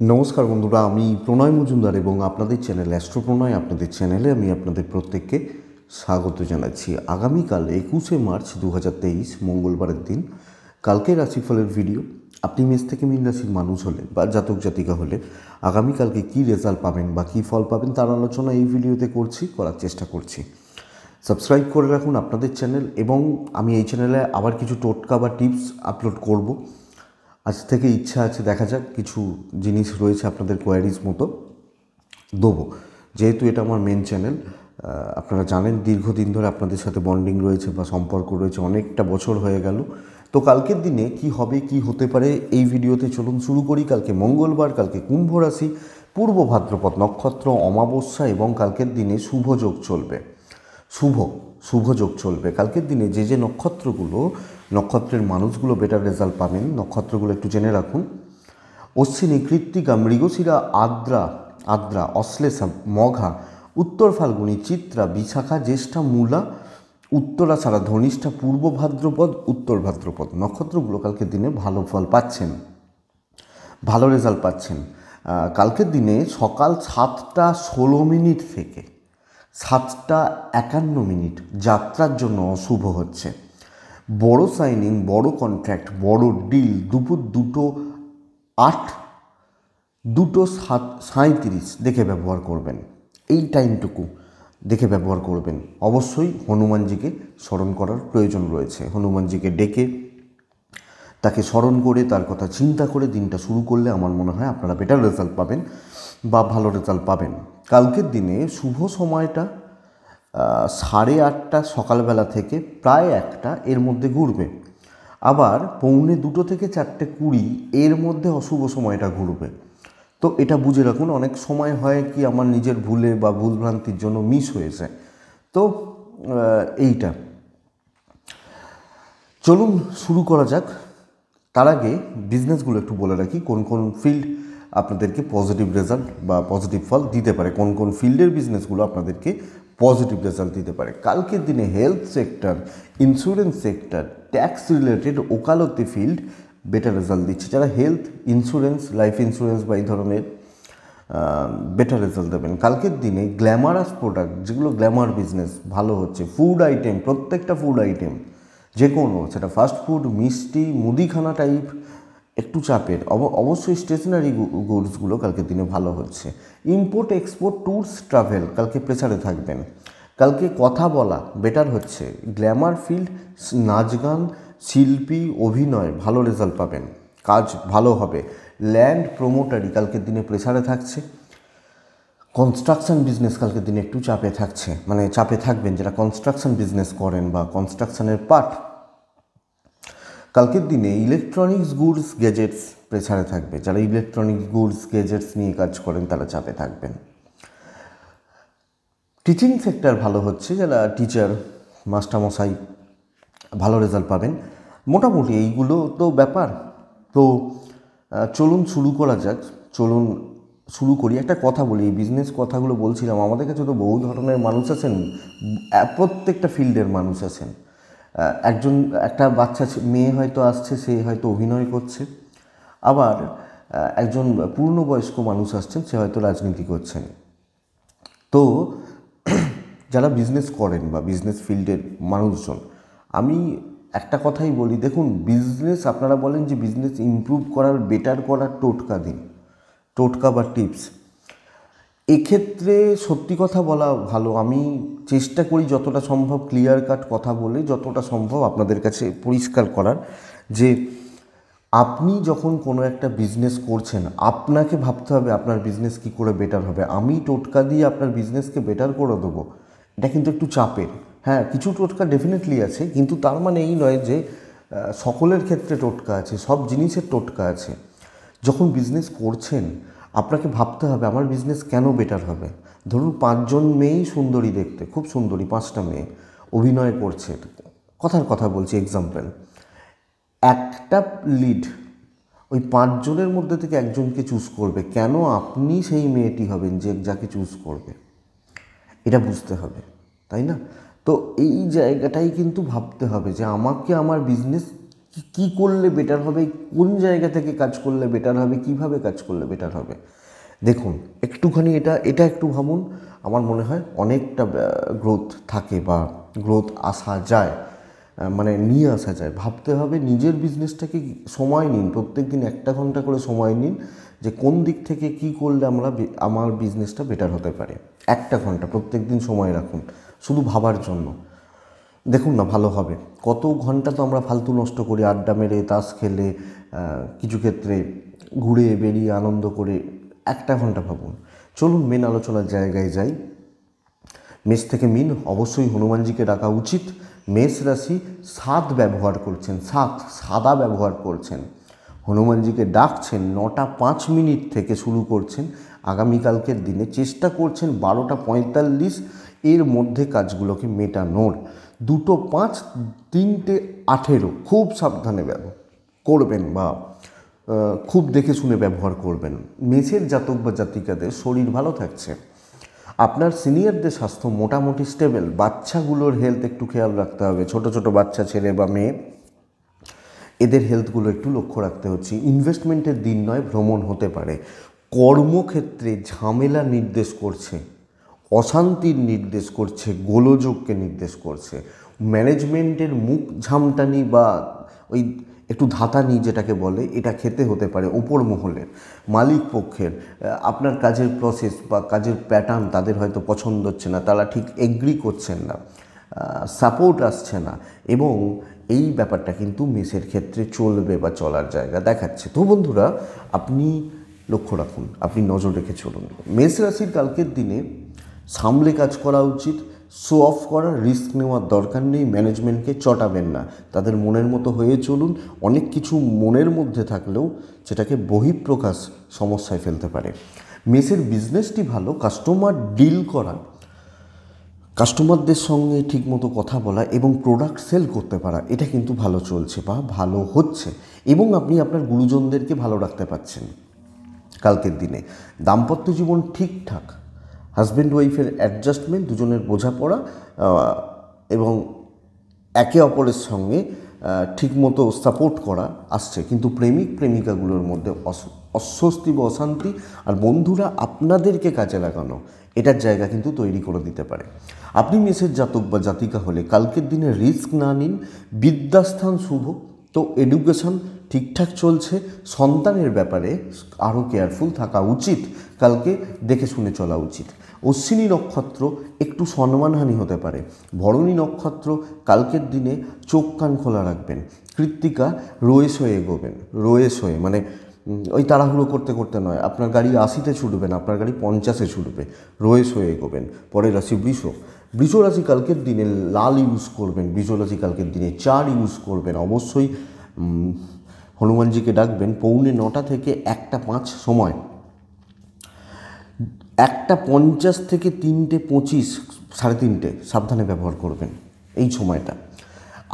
নমস্কার বন্ধুরা, আমি প্রণয় মজুমদার এবং আপনাদের চ্যানেল অ্যাস্ট্রো প্রণয় আপনাদের চ্যানেলে আমি আপনাদের প্রত্যেককে স্বাগত জানাচ্ছি। আগামীকাল একুশে মার্চ দু হাজার তেইশ, মঙ্গলবারের দিন কালকে রাশিফলের ভিডিও আপনি মেষ থেকে মীন রাশির মানুষ হলে বা জাতক জাতিকা হলে আগামীকালকে কী রেজাল্ট পাবেন বা কী ফল পাবেন তার আলোচনা এই ভিডিওতে করছি, করার চেষ্টা করছি। সাবস্ক্রাইব করে রাখুন আপনাদের চ্যানেল এবং আমি এই চ্যানেলে আবার কিছু টোটকা বা টিপস আপলোড করব। আজ থেকে ইচ্ছা আছে দেখা যাক, কিছু জিনিস রয়েছে আপনাদের কোয়ারিজ মতো। দেবো। যেহেতু এটা আমার মেন চ্যানেল আপনারা জানেন দীর্ঘদিন ধরে আপনাদের সাথে বন্ডিং রয়েছে বা সম্পর্ক রয়েছে, অনেকটা বছর হয়ে গেল। তো কালকের দিনে কি হবে, কি হতে পারে, এই ভিডিওতে চলুন শুরু করি। কালকে মঙ্গলবার, কালকে কুম্ভ রাশি, পূর্ব ভাদ্রপদ নক্ষত্র, অমাবস্যা এবং কালকের দিনে শুভ যোগ চলবে। শুভ শুভ যোগ চলবে। কালকের দিনে যে যে নক্ষত্রগুলো নক্ষত্রের মানুষগুলো বেটার রেজাল্ট পাবেন। নক্ষত্রগুলো একটু জেনে রাখুন। অশ্বিনী, কৃত্তিকা, মৃগশিরা, আদ্রা আদ্রা, অশ্লেষা, মঘা, উত্তর ফাল্গুনী, চিত্রা, বিশাখা, জ্যেষ্ঠা, মূলা, উত্তরা ছাড়া ধনিষ্ঠা, পূর্ব ভাদ্রপদ, উত্তর ভাদ্রপদ। নক্ষত্রগুলো কালকের দিনে ভালো ফল পাচ্ছেন। ভালো রেজাল্ট পাচ্ছেন। কালকের দিনে সকাল সাতটা ষোলো মিনিট থেকে সাতটা একান্ন মিনিট যাত্রার জন্য অশুভ হচ্ছে। বড় সাইনিং বড় কন্ট্রাক্ট বড় ডিল দুপুর দুটো আট, দুটো সাত সাঁত্রিশ দেখে ব্যবহার করবেন। এই টাইমটুকু দেখে ব্যবহার করবেন। অবশ্যই হনুমানজিকে স্মরণ করার প্রয়োজন রয়েছে। হনুমানজিকে ডেকে তাকে স্মরণ করে তার কথা চিন্তা করে দিনটা শুরু করলে আমার মনে হয় আপনারা বেটার রেজাল্ট পাবেন বা ভালো রেজাল্ট পাবেন। কালকের দিনে শুভ সময়টা সাড়ে আটটা সকালবেলা থেকে প্রায় একটা এর মধ্যে ঘুরবে। আবার পৌনে দুটো থেকে চারটে কুড়ি এর মধ্যে অশুভ সময়টা ঘুরবে। তো এটা বুঝে রাখুন, অনেক সময় হয় কি আমার নিজের ভুলে বা ভুলভ্রান্তির জন্য মিস হয়েছে। তো এইটা। চলুন শুরু করা যাক। তার আগে বিজনেসগুলো একটু বলে রাখি, কোন কোন ফিল্ড আপনাদেরকে পজিটিভ রেজাল্ট বা পজিটিভ ফল দিতে পারে, কোন কোন ফিল্ডের বিজনেসগুলো আপনাদেরকে পজিটিভ রেজাল্ট দিতে পারে। কালকের দিনে health sector insurance sector tax related ওকালতি ফিল্ড বেটার রেজাল্ট দিচ্ছে। যারা হেলথ ইন্স্যুরেন্স লাইফ ইন্স্যুরেন্স বা এই ধরনের বেটার রেজাল্ট দেবেন। কালকের দিনে গ্ল্যামারাস প্রোডাক্ট যেগুলো গ্ল্যামার বিজনেস ভালো হচ্ছে। ফুড আইটেম প্রত্যেকটা ফুড আইটেম যে কোনো সেটা ফাস্ট ফুড মিষ্টি, মুদিখানা টাইপ একটু চাপের। অবশ্যই স্টেশনারি গুডসগুলো কালকের দিনে ভালো হচ্ছে। ইম্পোর্ট এক্সপোর্ট ট্যুরস ট্রাভেল কালকে প্রেসারে থাকবেন। কালকে কথা বলা বেটার হচ্ছে। গ্ল্যামার ফিল্ড নাচ গান, শিল্পী, অভিনয় ভালো রেজাল্ট পাবেন। কাজ ভালো হবে। ল্যান্ড প্রমোটারি কালকের দিনে প্রেসারে থাকছে। কনস্ট্রাকশন বিজনেস কালকের দিনে একটু চাপে থাকছে। মানে চাপে থাকবেন যারা কনস্ট্রাকশন বিজনেস করেন বা কনস্ট্রাকশনের পার্ট কালকের দিনে ইলেকট্রনিক্স গুডস গ্যাজেটস প্রেসারে থাকবে। যারা ইলেকট্রনিক্স গুডস গ্যাজেটস নিয়ে কাজ করেন, তারা চাপে থাকবেন। টিচিং সেক্টর ভালো হচ্ছে, যারা টিচার মাস্টারমশাই ভালো রেজাল্ট পাবেন। মোটামুটি এইগুলো তো ব্যাপার। তো চলুন শুরু করা যাক। চলুন শুরু করি। একটা কথা বলি, এই বিজনেস কথাগুলো বলছিলাম। আমাদের কাছে তো বহু ধরনের মানুষ আছেন প্রত্যেকটা ফিল্ডের মানুষ আছেন। একজন, একটা বাচ্চা মেয়ে হয়তো আসছে, সে হয়তো অভিনয় করছে। আবার একজন পূর্ণবয়স্ক মানুষ আসছেন, সে হয়তো রাজনীতি করছেন। তো, যারা বিজনেস করেন বা বিজনেস ফিল্ডের মানুষজন, আমি একটা কথাই বলি, দেখুন বিজনেস আপনারা বলেন যে বিজনেস ইমপ্রুভ করার বেটার করার টোটকা দিন। টোটকা বা টিপস এক্ষেত্রে সত্যি কথা বলা ভালো। আমি চেষ্টা করি যতটা সম্ভব ক্লিয়ার কাট কথা বলে যতটা সম্ভব আপনাদের কাছে পরিষ্কার করার যে আপনি যখন কোনো একটা বিজনেস করছেন, আপনাকে ভাবতে হবে আপনার বিজনেস কী করে বেটার হবে। আমি টোটকা দিয়ে আপনার বিজনেসকে বেটার করে দেবো। এটা কিন্তু একটু চাপের। হ্যাঁ কিছু টোটকা ডেফিনেটলি আছে, কিন্তু তার মানে এই নয় যে সকলের ক্ষেত্রে টোটকা আছে, সব জিনিসের টোটকা আছে। যখন বিজনেস করছেন আপনাকে ভাবতে হবে, আমার বিজনেস কেন বেটার হবে? ধরুন পাঁচজন মেয়েই সুন্দরী দেখতে, খুব সুন্দরী, পাঁচটা মেয়ে, অভিনয় করছে। কথার কথা বলছি এক্সাম্পল একটা লিড ওই পাঁচজনের মধ্যে থেকে একজনকে চুজ করবে, কেন আপনি সেই মেয়েটি হবেন যে, যাকে চুজ করবে? এটা বুঝতে হবে, তাই না? তো এই জায়গাটাই কিন্তু ভাবতে হবে যে, আমাকে আমার বিজনেস কি- করলে বেটার হবে, কোন জায়গা থেকে কাজ করলে বেটার হবে, কীভাবে কাজ করলে বেটার হবে? দেখুন, একটুখানি এটা এটা একটু ভাবুন, আমার মনে হয় অনেকটা গ্রোথ থাকে বা গ্রোথ আসা যায় মানে নিয়ে আসা যায়। ভাবতে হবে নিজের বিজনেসটাকে সময় নিন প্রত্যেক দিন একটা ঘণ্টা করে সময় নিন, যে কোন দিক থেকে কি করলে আমরা আমার বিজনেসটা বেটার হতে পারে। একটা ঘণ্টা প্রত্যেক দিন সময় রাখুন, শুধু ভাবার জন্য। দেখুন না, ভালো হবে। কত ঘণ্টা তো আমরা ফালতু নষ্ট করি, আড্ডা মেরে, তাস খেলে কিছু ক্ষেত্রে ঘুরে বেরিয়ে আনন্দ করে, একটা ঘণ্টা ভাবুন। চলুন মেন আলোচনার জায়গায় যাই। মেষ থেকে মিন, অবশ্যই হনুমানজিকে ডাকা উচিত। মেষ রাশি সাত ব্যবহার করছেন, সাত সাদা ব্যবহার করছেন। হনুমানজিকে ডাকছেন, নটা পাঁচ মিনিট থেকে শুরু করছেন। আগামীকালকের দিনে চেষ্টা করছেন বারোটা পঁয়তাল্লিশ, এর মধ্যে কাজগুলোকে মেটানোর। দুটো পাঁচ, তিনটে আঠেরো। খুব সাবধানে ব্যবহার করবেন বা খুব দেখে শুনে ব্যবহার করবেন। মেষের জাতক বা জাতিকাদের শরীর ভালো থাকছে। আপনার সিনিয়রদের স্বাস্থ্য মোটামুটি স্টেবল। বাচ্চাগুলোর হেলথ একটু খেয়াল রাখতে হবে। ছোট ছোট বাচ্চা, ছেলে বা মেয়ে, এদের হেলথগুলো একটু লক্ষ্য রাখতে হচ্ছে। ইনভেস্টমেন্টের দিন নয়, ভ্রমণ হতে পারে। কর্মক্ষেত্রে ঝামেলা নির্দেশ করছে। অশান্তির নির্দেশ করছে, গোলযোগকে নির্দেশ করছে। ম্যানেজমেন্টের মুখ ঝামটানি বা ওই একটু ধাতানি যেটাকে বলে, এটা খেতে হতে পারে ওপর মহলের মালিক পক্ষের। আপনার কাজের প্রসেস বা কাজের প্যাটার্ন তাদের হয়তো পছন্দ হচ্ছে না, তারা ঠিক এগ্রি করছেন না সাপোর্ট আসছে না এবং এই ব্যাপারটা কিন্তু মেসের ক্ষেত্রে চলবে বা চলার জায়গা দেখাচ্ছে। তো বন্ধুরা, আপনি লক্ষ্য রাখুন, আপনি নজর রেখে চলুন। মেষ রাশির কালকের দিনে সামলে কাজ করা উচিত শো অফ করার রিস্ক নেওয়ার দরকার নেই ম্যানেজমেন্টকে চটাবেন না। তাদের মনের মতো হয়ে চলুন, অনেক কিছু মনের মধ্যে থাকলেও সেটাকে বহিঃপ্রকাশ সমস্যায় ফেলতে পারে। মেসের বিজনেসটি ভালো কাস্টমার ডিল করা কাস্টমারদের সঙ্গে ঠিকমতো কথা বলা এবং প্রোডাক্ট সেল করতে পারা, এটা কিন্তু ভালো চলছে বা ভালো হচ্ছে এবং আপনি আপনার গুরুজনদেরকে ভালো রাখতে পারছেন কালকের দিনে, দাম্পত্য জীবন ঠিকঠাক হাজব্যান্ড ওয়াইফের অ্যাডজাস্টমেন্ট, দুজনের বোঝাপড়া এবং একে অপরের সঙ্গে ঠিকমতো সাপোর্ট করা আসছে। কিন্তু প্রেমিক প্রেমিকাগুলোর মধ্যে অস- অস্বস্তি বা অশান্তি আর বন্ধুরা আপনাদেরকে কাজে লাগানো, এটার জায়গা কিন্তু তৈরি করে দিতে পারে। আপনি মেসের জাতক বা জাতিকা হলে কালকের দিনে রিস্ক না নিন, বিদ্যাস্থান শুভ। তো এডুকেশন ঠিকঠাক চলছে, সন্তানের ব্যাপারে আরও কেয়ারফুল থাকা উচিত, কালকে দেখে শুনে চলা উচিত। অশ্বিনী নক্ষত্র একটু সম্মানহানি হতে পারে। ভরণী নক্ষত্র কালকের দিনে চোখ কান খোলা রাখবেন। কৃত্তিকা রয়েস হয়ে এগোবেন রয়েস হয়ে মানে ওই তাড়াহুড়ো করতে করতে নয়, আপনার গাড়ি আশিতে ছুটবে না, আপনার গাড়ি পঞ্চাশে ছুটবে রয়েস হয়ে এগোবেন। পরের রাশি বৃষ। বৃষ রাশি কালকের দিনে লাল ইউজ করবেন, বৃষ রাশি কালকের দিনে চার ইউজ করবেন। অবশ্যই হনুমানজিকে ডাকবেন পৌনে নটা থেকে একটা পাঁচ সময়। একটা পঞ্চাশ থেকে তিনটে পঁচিশ, সাড়ে তিনটে সাবধানে ব্যবহার করবেন এই সময়টা।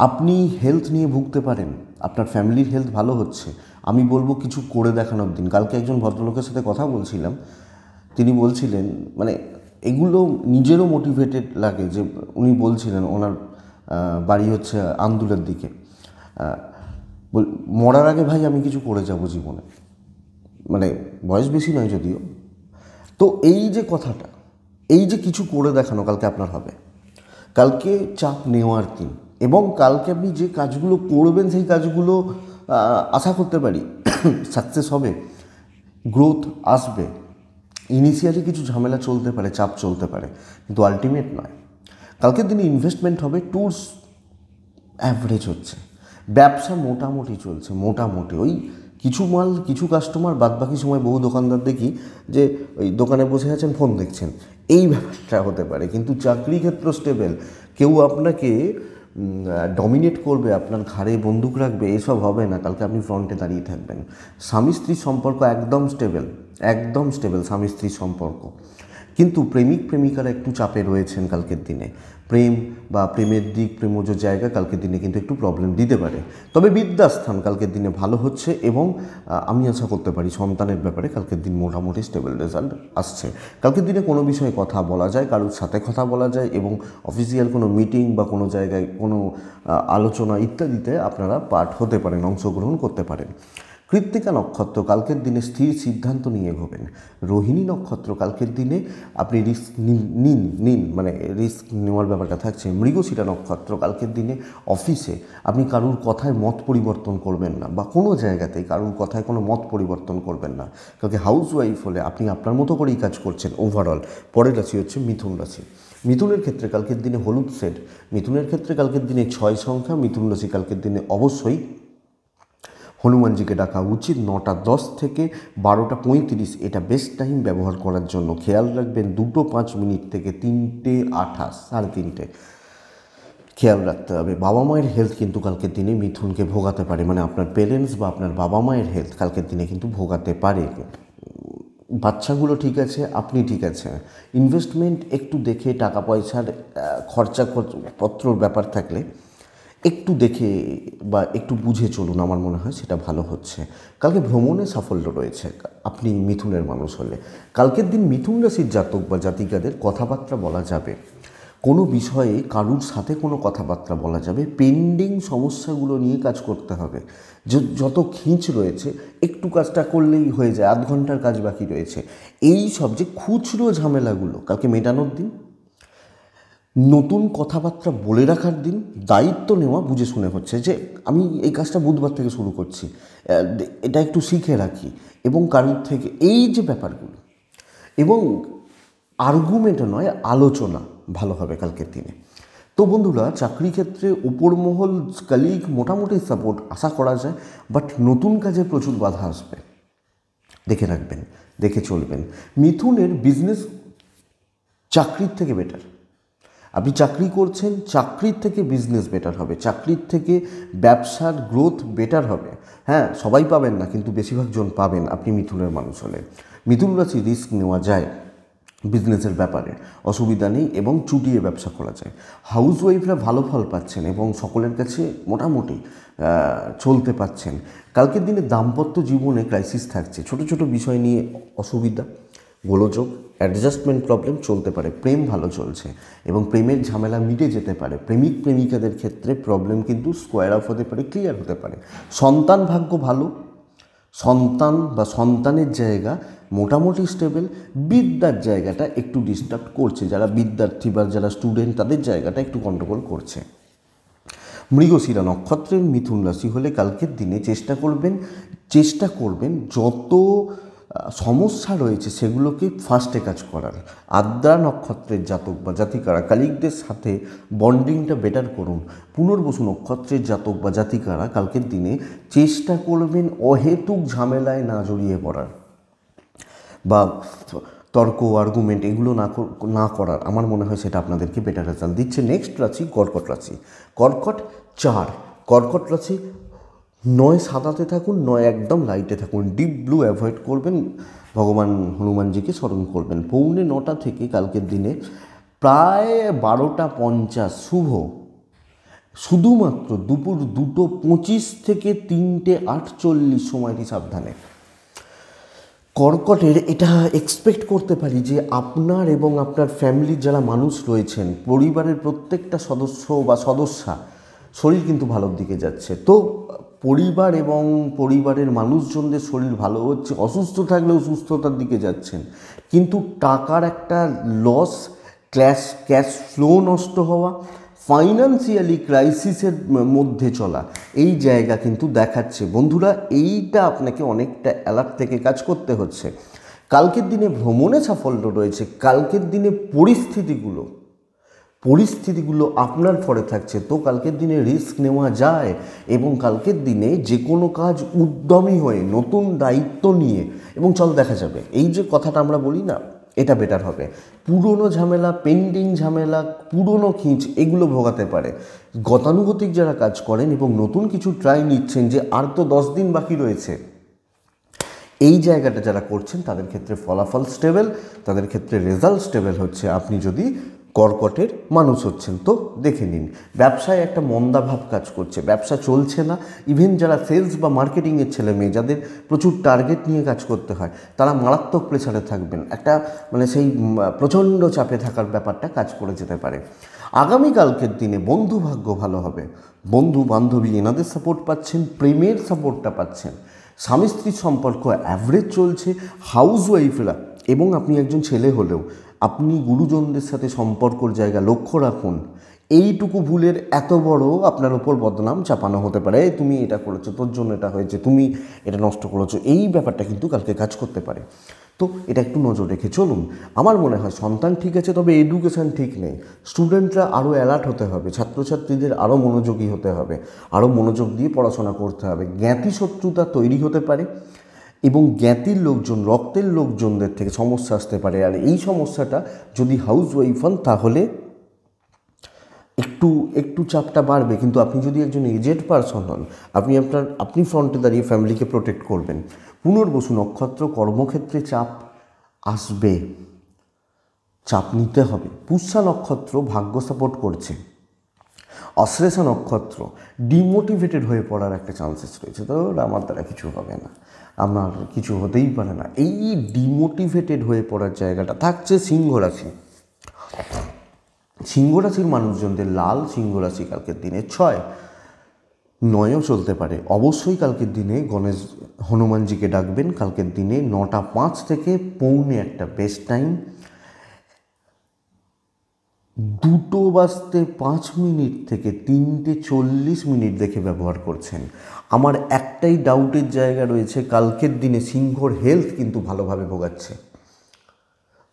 আপনি হেলথ নিয়ে ভুগতে পারেন, আপনার ফ্যামিলির হেলথ ভালো হচ্ছে। আমি বলব কিছু করে দেখানোর দিন কালকে একজন ভদ্রলোকের সাথে কথা বলছিলাম, তিনি বলছিলেন মানে এগুলো নিজেরও মোটিভেটেড লাগে যে উনি বলছিলেন, ওনার বাড়ি হচ্ছে আন্দুলের দিকে। মরার আগে ভাই আমি কিছু করে যাব জীবনে। মানে বয়স বেশি নয় যদিও। তো এই যে কথাটা, এই যে কিছু করে দেখানো কালকে আপনার হবে। কালকে চাপ নেওয়ার দিন। এবং কালকে আপনি যে কাজগুলো করবেন, সেই কাজগুলো আশা করতে পারি সাকসেস হবে গ্রোথ আসবে। ইনিশিয়ালি কিছু ঝামেলা চলতে পারে, চাপ চলতে পারে, কিন্তু আলটিমেট নয়। কালকের দিনে ইনভেস্টমেন্ট হবে ট্যুরস অ্যাভারেজ হচ্ছে। ব্যবসা মোটামুটি চলছে, মোটামুটি। ওই কিছু মাল, কিছু কাস্টমার বাদ বাকি সময় বহু দোকানদার দেখি যে, ওই দোকানে বসে আছেন ফোন দেখছেন। এই ব্যাপারটা হতে পারে, কিন্তু চাকরি ক্ষেত্র স্টেবেল কেউ আপনাকে ডমিনেট করবে, আপনার ঘাড়ে বন্দুক রাখবে, এসব হবে না। কালকে আপনি ফ্রন্টে দাঁড়িয়ে থাকবেন। স্বামী স্ত্রীর সম্পর্ক একদম স্টেবেল একদম স্টেবেল স্বামী স্ত্রীর সম্পর্ক। কিন্তু প্রেমিক, প্রেমিকারা একটু চাপে রয়েছেন কালকের দিনে। প্রেম বা প্রেমের দিক প্রেমজ জায়গা কালকের দিনে কিন্তু একটু প্রবলেম দিতে পারে। তবে বিদ্যাস্থান কালকের দিনে ভালো হচ্ছে এবং আমি আশা করতে পারি সন্তানের ব্যাপারে কালকের দিন মোটামুটি স্টেবল রেজাল্ট আসছে। কালকের দিনে কোনো বিষয়ে কথা বলা যায়, কারোর সাথে কথা বলা যায় এবং অফিসিয়াল কোনো মিটিং বা কোনো জায়গায় কোনো আলোচনা ইত্যাদিতে আপনারা পাঠ হতে পারেন, অংশগ্রহণ করতে পারেন। কৃত্তিকা নক্ষত্র কালকের দিনে স্থির সিদ্ধান্ত নিয়ে এগোবেন রোহিণী নক্ষত্র কালকের দিনে আপনি রিস্ক নিন নিন মানে রিস্ক নেওয়ার ব্যাপারটা থাকছে। মৃগশিরা নক্ষত্র কালকের দিনে অফিসে আপনি কারুর কথায় মত পরিবর্তন করবেন না বা কোনো জায়গাতেই কারুর কথায় কোনো মত পরিবর্তন করবেন না। কালকে হাউস ওয়াইফ হলে আপনি আপনার মতো করেই কাজ করছেন ওভারঅল পরের রাশি হচ্ছে মিথুন রাশি। মিথুনের ক্ষেত্রে কালকের দিনে হলুদ সেট মিথুনের ক্ষেত্রে কালকের দিনে ছয় সংখ্যা, মিথুন রাশি কালকের দিনে অবশ্যই হনুমানজিকে ডাকা উচিত নটা দশ থেকে বারোটা পঁয়ত্রিশ। এটা বেস্ট টাইম ব্যবহার করার জন্য। খেয়াল রাখবেন, দুটো পাঁচ মিনিট থেকে তিনটে আঠাশ, সাড়ে তিনটে। খেয়াল রাখতে হবে। বাবা মায়ের হেলথ কিন্তু কালকের দিনে মিথুনকে ভোগাতে পারে। মানে আপনার পেরেন্টস বা আপনার বাবা মায়ের হেলথ কালকের দিনে কিন্তু ভোগাতে পারে। বাচ্চাগুলো ঠিক আছে, আপনি ঠিক আছে ইনভেস্টমেন্ট একটু দেখে টাকা পয়সার খরচা, পত্রর ব্যাপার থাকলে একটু দেখে বা একটু বুঝে চলুন, আমার মনে হয় সেটা ভালো হচ্ছে। কালকে ভ্রমণে সাফল্য রয়েছে। আপনি মিথুনের মানুষ হলে। কালকের দিন মিথুন রাশির জাতক বা জাতিকাদের কথাবার্তা বলা যাবে। কোনো বিষয়ে কারুর সাথে কোনো কথাবার্তা বলা যাবে। পেন্ডিং সমস্যাগুলো নিয়ে কাজ করতে হবে। যত খিঁচ রয়েছে, একটু কাজটা করলেই হয়ে যায়। আধ ঘণ্টার কাজ বাকি রয়েছে। এই সব যে খুচরো ঝামেলাগুলো, কালকে মেটানোর দিন নতুন কথাবার্তা বলে রাখার দিন দায়িত্ব নেওয়া বুঝে শুনে হচ্ছে যে আমি এই কাজটা বুধবার থেকে শুরু করছি। এটা একটু শিখে রাখি। এবং কারোর থেকে এই যে ব্যাপারগুলো, এবং আর্গুমেন্ট নয়, আলোচনা ভালো হবে কালকের দিনে। তো বন্ধুরা, চাকরি ক্ষেত্রে উপরমহল কালিগ মোটামুটি সাপোর্ট আশা করা যায় বাট নতুন কাজে প্রচুর বাধা আসবে। দেখে রাখবেন, দেখে চলবেন। মিথুনের বিজনেস চাকরির থেকে বেটার আপনি চাকরি করছেন, চাকরির থেকে বিজনেস বেটার হবে, চাকরির থেকে ব্যবসার গ্রোথ বেটার হবে। হ্যাঁ সবাই পাবেন না, কিন্তু বেশিরভাগ জন পাবেন, আপনি মিথুনের মানুষ হলে। মিথুন রাশি রিস্ক নেওয়া যায় বিজনেসের ব্যাপারে, অসুবিধা নেই এবং চুটিয়ে ব্যবসা করা যায়। হাউস ওয়াইফরা ভালো ফল পাচ্ছেন এবং সকলের কাছে মোটামুটি চলতে পাচ্ছেন। কালকের দিনে দাম্পত্য জীবনে ক্রাইসিস থাকছে। ছোট ছোট বিষয় নিয়ে অসুবিধা। গোলযোগ অ্যাডজাস্টমেন্ট প্রবলেম চলতে পারে, প্রেম ভালো চলছে এবং প্রেমের ঝামেলা মিটে যেতে পারে। প্রেমিক, প্রেমিকাদের ক্ষেত্রে প্রবলেম কিন্তু স্কোয়ার অফ হতে পারে ক্লিয়ার হতে পারে। সন্তান ভাগ্য ভালো, সন্তান বা সন্তানের জায়গা মোটামুটি স্টেবল বিদ্যার জায়গাটা একটু ডিস্টার্ব করছে। যারা বিদ্যার্থী বা যারা স্টুডেন্ট তাদের জায়গাটা একটু কন্ট্রোল করছে। মৃগশিরা নক্ষত্রের মিথুন রাশি হলে কালকের দিনে চেষ্টা করবেন চেষ্টা করবেন যত সমস্যা রয়েছে, সেগুলোকে ফার্স্টে কাজ করার। আদ্রা নক্ষত্রের জাতক বা জাতিকারা কালিকদের সাথে বন্ডিংটা বেটার করুন। পুনর্বসু নক্ষত্রের জাতক বা জাতিকারা কালকের দিনে চেষ্টা করবেন অহেতুক ঝামেলায় না জড়িয়ে পড়ার বা তর্ক আর্গুমেন্ট এগুলো না না করার। আমার মনে হয় সেটা আপনাদেরকে বেটার রেজাল্ট দিচ্ছে। নেক্সট রাশি কর্কট রাশি। কর্কট চার। কর্কট রাশি নয় সাদাতে থাকুন, নয় একদম লাইটে থাকুন। ডিপ ব্লু অ্যাভয়েড করবেন, ভগবান হনুমানজিকে স্মরণ করবেন। পৌনে নটা থেকে কালকের দিনে প্রায় বারোটা পঞ্চাশ শুভ। শুধুমাত্র দুপুর দুটো পঁচিশ থেকে তিনটে আটচল্লিশ সময়টি সাবধানে। কর্কটের এটা এক্সপেক্ট করতে পারি যে আপনার এবং আপনার ফ্যামিলির যারা মানুষ রয়েছেন, পরিবারের প্রত্যেকটা সদস্য বা সদস্যা, শরীর কিন্তু ভালোর দিকে যাচ্ছে। তো পরিবার এবং পরিবারের মানুষজনদের শরীর ভালো হচ্ছে, অসুস্থ থাকলেও সুস্থতার দিকে যাচ্ছেন। কিন্তু টাকার একটা লস ক্যাশ ক্যাশ ফ্লো নষ্ট হওয়া ফাইন্যান্সিয়ালি ক্রাইসিসের মধ্যে চলা, এই জায়গা কিন্তু দেখাচ্ছে। বন্ধুরা, এইটা আপনাকে অনেকটা অ্যালার্ট থেকে কাজ করতে হচ্ছে। কালকের দিনে ভ্রমণে সাফল্য রয়েছে, কালকের দিনে পরিস্থিতিগুলো পরিস্থিতিগুলো আপনার পরে থাকছে। তো কালকের দিনে রিস্ক নেওয়া যায় এবং কালকের দিনে যে কোনো কাজ উদ্যমী হয়ে নতুন দায়িত্ব নিয়ে এবং চল দেখা যাবে। এই যে কথাটা আমরা বলি না, এটা বেটার হবে। পুরনো ঝামেলা পেন্ডিং ঝামেলা, পুরনো খিঁচ এগুলো ভোগাতে পারে। গতানুগতিক যারা কাজ করেন এবং নতুন কিছু ট্রাই নিচ্ছেন যে আর তো দশ দিন বাকি রয়েছে, এই জায়গাটা যারা করছেন, তাদের ক্ষেত্রে ফলাফল স্টেবল তাদের ক্ষেত্রে রেজাল্ট স্টেবল হচ্ছে। আপনি যদি কর্কটের মানুষ হচ্ছেন। তো দেখে নিন, ব্যবসায় একটা মন্দাভাব কাজ করছে, ব্যবসা চলছে না। ইভেন যারা সেলস বা মার্কেটিংয়ের ছেলে মেয়ে, যাদের প্রচুর টার্গেট নিয়ে কাজ করতে হয়, তারা মারাত্মক প্রেসারে থাকবেন। একটা মানে সেই প্রচণ্ড চাপে থাকার ব্যাপারটা কাজ করে যেতে পারে। আগামীকালকের দিনে বন্ধু ভাগ্য ভালো হবে। বন্ধু বান্ধবী এনাদের সাপোর্ট পাচ্ছেন, প্রেমের সাপোর্টটা পাচ্ছেন। স্বামী স্ত্রীর সম্পর্ক অ্যাভারেজ চলছে হাউস ওয়াইফরা এবং আপনি একজন ছেলে হলেও আপনি গুরুজনদের সাথে সম্পর্কর জায়গা লক্ষ্য রাখুন। এইটুকু ভুলের এত বড় আপনার ওপর বদনাম চাপানো হতে পারে, তুমি এটা করেছ, তোর জন্য এটা হয়েছে, তুমি এটা নষ্ট করেছ, এই ব্যাপারটা কিন্তু কালকে কাজ করতে পারে। তো এটা একটু নজর রেখে চলুন। আমার মনে হয় সন্তান ঠিক আছে, তবে এডুকেশান ঠিক নেই। স্টুডেন্টরা আরও অ্যালার্ট হতে হবে, ছাত্রছাত্রীদের আরও মনোযোগী হতে হবে আরও মনোযোগ দিয়ে পড়াশোনা করতে হবে। জ্ঞাতি শত্রুতা তৈরি হতে পারে এবং জ্ঞাতির লোকজন, রক্তের লোকজনদের থেকে সমস্যা আসতে পারে। আর এই সমস্যাটা যদি হাউস ওয়াইফ হন তাহলে একটু একটু চাপটা বাড়বে। কিন্তু আপনি যদি একজন এজেড পারসন হন, আপনি আপনার, আপনি ফ্রন্টে দাঁড়িয়ে ফ্যামিলিকে প্রোটেক্ট করবেন। পুনর্বসু নক্ষত্র কর্মক্ষেত্রে চাপ আসবে। চাপ নিতে হবে। পুষ্যা নক্ষত্র ভাগ্য সাপোর্ট করছে। অশ্লেষা নক্ষত্র ডিমোটিভেটেড হয়ে পড়ার একটা চান্সেস রয়েছে। তো আমার দ্বারা কিছু হবে না। আমার কিছু হতেই পারে না। এই ডিমোটিভেটেড হয়ে পড়ার জায়গাটা থাকছে সিংহ রাশি। সিংহ রাশির মানুষজনদের লাল সিংহ রাশি কালকের দিনে ছয়। নয়ও চলতে পারে। অবশ্যই কালকের দিনে গণেশ হনুমানজিকে ডাকবেন। কালকের দিনে নটা পাঁচ থেকে পৌনে একটা বেস্ট টাইম দুটো বাজতে পাঁচ মিনিট থেকে তিনটে চল্লিশ মিনিট দেখে ব্যবহার করছেন। আমার একটাই ডাউটের জায়গা রয়েছে, কালকের দিনে সিংহর হেলথ কিন্তু ভালোভাবে ভোগাচ্ছে।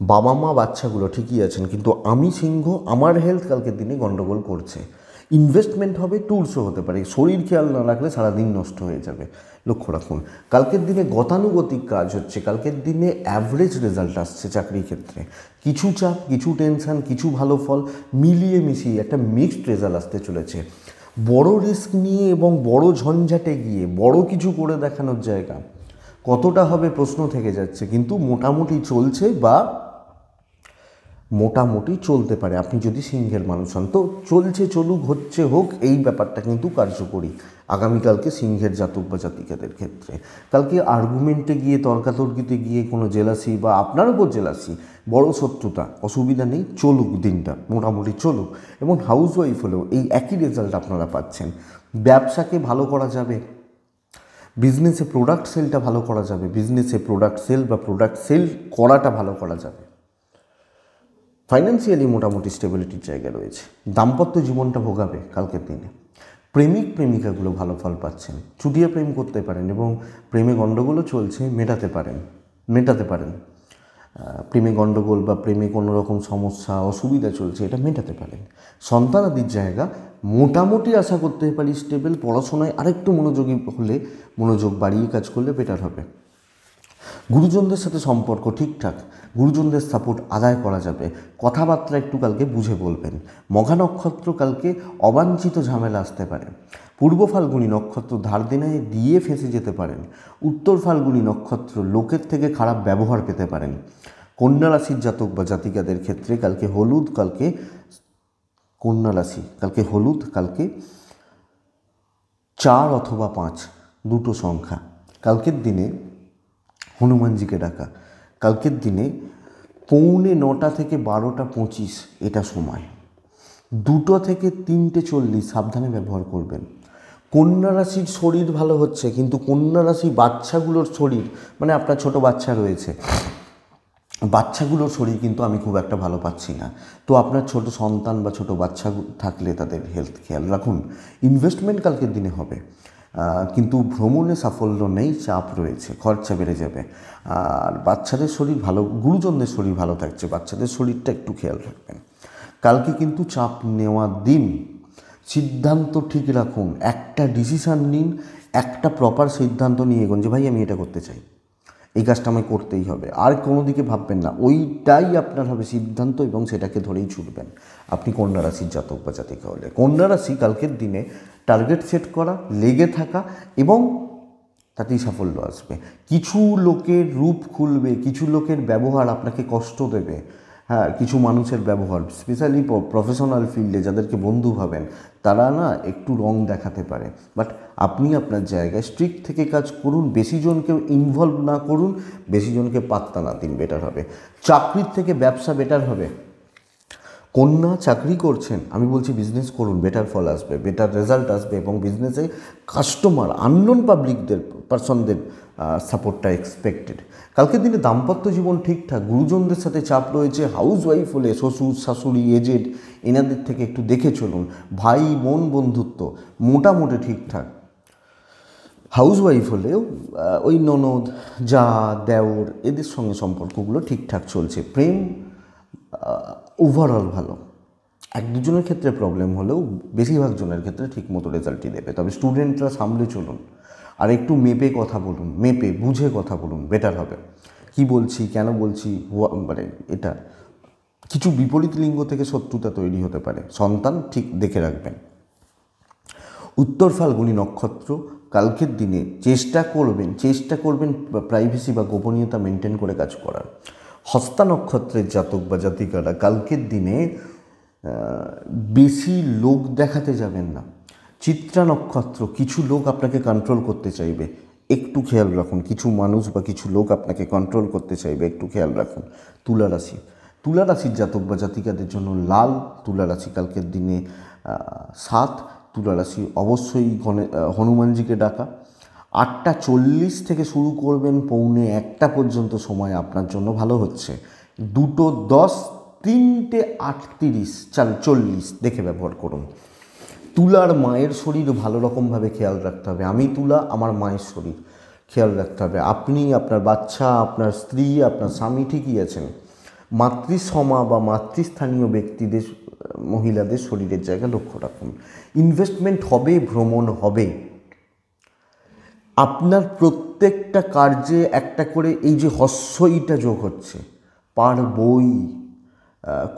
বাবা মা বাচ্চাগুলো ঠিকই আছেন, কিন্তু আমি সিংহ, আমার হেলথ কালকের দিনে গণ্ডগোল করছে। ইনভেস্টমেন্ট হবে টুলসও হতে পারে। শরীর খেয়াল না রাখলে সারাদিন নষ্ট হয়ে যাবে। লক্ষ্য রাখুন, কালকের দিনে গতানুগতিক কাজ হচ্ছে। কালকের দিনে অ্যাভারেজ রেজাল্ট আসছে চাকরির ক্ষেত্রে। কিছু চাপ, কিছু টেনশন কিছু ভালো ফল মিলিয়ে মিশিয়ে একটা মিক্সড রেজাল্ট আসতে চলেছে। বড় রিস্ক নিয়ে এবং বড় ঝঞ্ঝাটে গিয়ে বড় কিছু করে দেখানোর জায়গা। কতটা হবে প্রশ্ন থেকে যাচ্ছে, কিন্তু মোটামুটি চলছে বা মোটামুটি চলতে পারে। আপনি যদি সিংহের মানুষ হন, তো চলছে চলুক, হচ্ছে হোক, এই ব্যাপারটা কিন্তু কার্যকরী আগামীকালকে সিংহের জাতক বা জাতিকাদের ক্ষেত্রে। কালকে আর্গুমেন্টে গিয়ে, তর্কাতর্কিতে গিয়ে কোনো জেলাসি বা আপনার উপর জেলাসি, বড় শত্রুতা, অসুবিধা নেই, চলুক দিনটা, মোটামুটি চলুক। এবং হাউস ওয়াইফ হলেও এই একই রেজাল্ট আপনারা পাচ্ছেন। ব্যবসাকে ভালো করা যাবে বিজনেসে প্রোডাক্ট সেলটা ভালো করা যাবে বিজনেসে প্রোডাক্ট সেল বা প্রোডাক্ট সেল করাটা ভালো করা যাবে। ফাইন্যান্সিয়ালি মোটামুটি স্টেবিলিটির জায়গা রয়েছে। দাম্পত্য জীবনটা ভোগাবে কালকের দিনে। প্রেমিক প্রেমিকাগুলো ভালো ফল পাচ্ছেন, চুটিয়ে প্রেম করতে পারেন এবং প্রেমে গণ্ডগোলও চলছে, মেটাতে পারেন মেটাতে পারেন। প্রেমে গণ্ডগোল বা প্রেমে কোনো রকম সমস্যা, অসুবিধা চলছে, এটা মেটাতে পারেন। সন্তানাদির জায়গা, মোটামুটি আশা করতে পারি স্টেবল পড়াশোনায় আরেকটু মনোযোগী হলে মনোযোগ বাড়িয়ে কাজ করলে বেটার হবে। গুরুজনদের সাথে সম্পর্ক ঠিকঠাক, গুরুজনদের সাপোর্ট আদায় করা যাবে। কথাবার্তা একটু কালকে বুঝে বলবেন। মঘা নক্ষত্র কালকে অবাঞ্ছিত ঝামেলা আসতে পারে। পূর্ব ফাল্গুনি নক্ষত্র ধার দেনায় দিয়ে ফেঁসে যেতে পারেন। উত্তর ফাল্গুনি নক্ষত্র লোকের থেকে খারাপ ব্যবহার পেতে পারেন। কন্যা রাশির জাতক বা জাতিকাদের ক্ষেত্রে কালকে হলুদ, কালকে কন্যা রাশি, কালকে হলুদ, কালকে চার অথবা পাঁচ, দুটো সংখ্যা। কালকের দিনে হনুমানজিকে ডাকা। কালকের দিনে পৌনে নটা থেকে বারোটা পঁচিশ এটা সময়। দুটো থেকে তিনটে চল্লিশ সাবধানে ব্যবহার করবেন। কন্যা রাশির শরীর ভালো হচ্ছে, কিন্তু কন্যা রাশি বাচ্চাগুলোর শরীর মানে আপনার ছোট বাচ্চা রয়েছে, বাচ্চাগুলোর শরীর কিন্তু আমি খুব একটা ভালো পাচ্ছি না। তো আপনার ছোট সন্তান বা ছোট বাচ্চা থাকলে তাদের হেলথ খেয়াল রাখুন। ইনভেস্টমেন্ট কালকের দিনে হবে। কিন্তু ভ্রমণে সাফল্য নেই, চাপ রয়েছে, খরচা বেড়ে যাবে। আর বাচ্চাদের শরীর ভালো, গুরুজনদের শরীর ভালো থাকছে, বাচ্চাদের শরীরটা একটু খেয়াল রাখবেন। কালকে কিন্তু চাপ নেওয়ার দিন। সিদ্ধান্ত ঠিক রাখুন, একটা ডিসিশান নিন, একটা প্রপার সিদ্ধান্ত নিয়ে এগোন যে, ভাই, আমি এটা করতে চাই। এই কাজটা আমায় করতেই হবে। আর কোনো দিকে ভাববেন না। ওইটাই আপনার হবে সিদ্ধান্ত এবং সেটাকে ধরেই ছুটবেন। আপনি কন্যা রাশির জাতক বা জাতিকা হলে। কন্যা রাশি কালকের দিনে টার্গেট সেট করা, লেগে থাকা এবং তাতেই সাফল্য আসবে। কিছু লোকের রূপ খুলবে, কিছু লোকের ব্যবহার আপনাকে কষ্ট দেবে। হ্যাঁ কিছু মানুষের ব্যবহার স্পেশালি প্রফেশনাল ফিল্ডে যাদেরকে বন্ধু ভাবেন, তারা না একটু রং দেখাতে পারে। বাট আপনি আপনার জায়গায় স্ট্রিক্ট থেকে কাজ করুন, বেশি জনকে ইনভলভ না করুন, বেশি জনকে পাত্তা না দিন বেটার হবে। চাকরির থেকে ব্যবসা বেটার হবে। কন্যা চাকরি করছেন, আমি বলছি বিজনেস করুন বেটার ফল আসবে বেটার রেজাল্ট আসবে, এবং বিজনেসে কাস্টমার আননোন পাবলিকদের পার্সনদের সাপোর্টটা এক্সপেক্টেড কালকের দিনে দাম্পত্য জীবন ঠিকঠাক, গুরুজনদের সাথে চাপ রয়েছে হাউস ওয়াইফ হলে শ্বশুর, শাশুড়ি এজেড এনাদের থেকে একটু দেখে চলুন। ভাই, বোন, বন্ধুত্ব মোটামুটি ঠিকঠাক। হাউস ওয়াইফ হলেও ওই ননদ, যা, দেওর, এদের সঙ্গে সম্পর্কগুলো ঠিকঠাক চলছে। প্রেম ওভারঅল ভালো। এক দুজনের ক্ষেত্রে প্রবলেম হলেও বেশিরভাগ জনের ক্ষেত্রে ঠিকমতো রেজাল্টই দেবে। তবে স্টুডেন্টরা সামলে চলুন। আর একটু মেপে কথা বলুন, মেপে, বুঝে কথা বলুন বেটার হবে। কি বলছি, কেন বলছি মানে এটা, কিছু বিপরীত লিঙ্গ থেকে শত্রুতা তৈরি হতে পারে, সন্তান ঠিক দেখে রাখবেন। উত্তর ফাল্গুনি নক্ষত্র, কালকের দিনে চেষ্টা করবেন চেষ্টা করবেন প্রাইভেসি বা গোপনীয়তা মেনটেন করে কাজ করার। হস্তা নক্ষত্রের জাতক বা জাতিকারা কালকের দিনে বেশি লোক দেখাতে যাবেন না। চিত্রা নক্ষত্র, কিছু লোক আপনাকে কন্ট্রোল করতে চাইবে। একটু খেয়াল রাখুন, কিছু মানুষ বা কিছু লোক আপনাকে কন্ট্রোল করতে চাইবে, একটু খেয়াল রাখুন। তুলা রাশি, তুলা রাশির জাতক বা জাতিকাদের জন্য লাল, তুলা রাশি কালকের দিনে সাত, তুলা রাশি অবশ্যই হনুমানজিকে ডাকা। আটটা চল্লিশ থেকে শুরু করবেন, পৌনে একটা পর্যন্ত সময় আপনার জন্য ভালো হচ্ছে। দুটো দশ, তিনটে আটত্রিশ, চাল চল্লিশ, দেখে ব্যবহার করুন। তুলার মায়ের শরীর ভালো রকমভাবে খেয়াল রাখতে হবে। আমি তুলা, আমার মায়ের শরীর খেয়াল রাখতে হবে। আপনি, আপনার বাচ্চা, আপনার স্ত্রী, আপনার স্বামী ঠিকই আছেন। মাতৃসমা বা মাতৃস্থানীয় ব্যক্তিদের, মহিলাদের শরীরের জায়গা লক্ষ্য রাখুন। ইনভেস্টমেন্ট হবে, ভ্রমণ হবে। আপনার প্রত্যেকটা কার্যে একটা করে এই যে হস্যইটা যোগ হচ্ছে পারবই